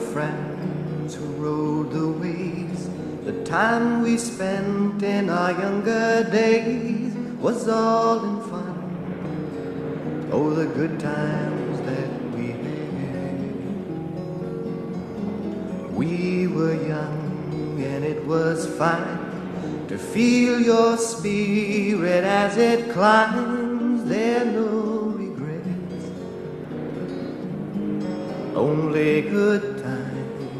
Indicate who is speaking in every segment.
Speaker 1: friends who rode the waves. The time we spent in our younger days was all in fun. Oh, the good times that we had. We were young and it was fine to feel your spirit as it climbs. There, no only good times.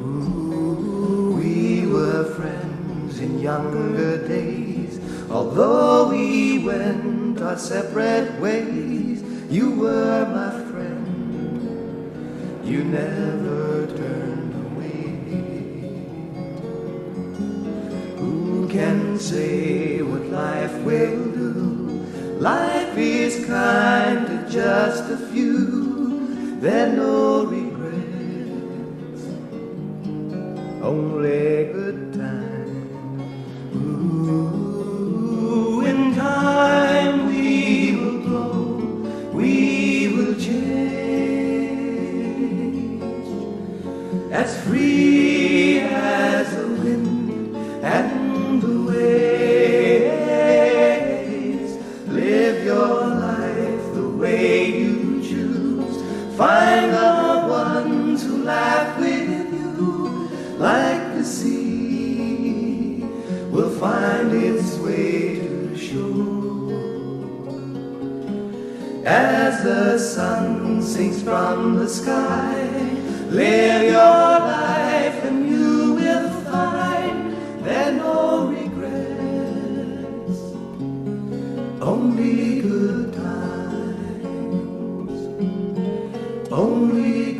Speaker 1: Ooh, we were friends in younger days, although we went our separate ways. You were my friend, you never turned away. Who can say what life will do? Life is kind to just a few. There no regrets, only good times. Ooh, in time we will grow, we will change as free as the wind and laugh with you, like the sea will find its way to shore. As the sun sinks from the sky, live your life and you will find there no regrets, only good times, only